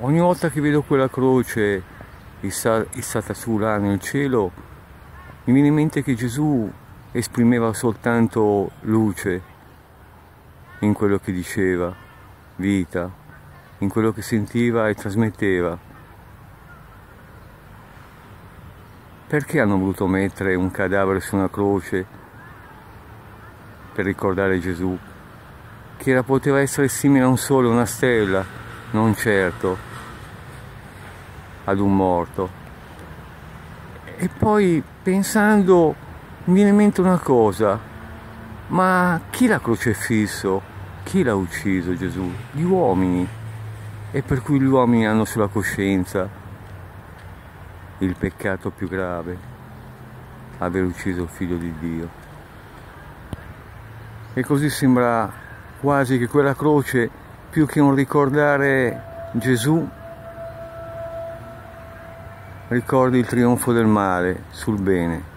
ogni volta che vedo quella croce stata su là nel cielo, mi viene in mente che Gesù esprimeva soltanto luce in quello che diceva, vita, in quello che sentiva e trasmetteva. Perché hanno voluto mettere un cadavere su una croce per ricordare Gesù? Che era, poteva essere simile a un sole, una stella, non certo ad un morto. E poi pensando mi viene in mente una cosa, ma chi l'ha crocifisso? Chi l'ha ucciso Gesù? Gli uomini. E per cui gli uomini hanno sulla coscienza il peccato più grave, aver ucciso il figlio di Dio. E così sembra quasi che quella croce, più che un ricordare Gesù, ricordi il trionfo del male sul bene.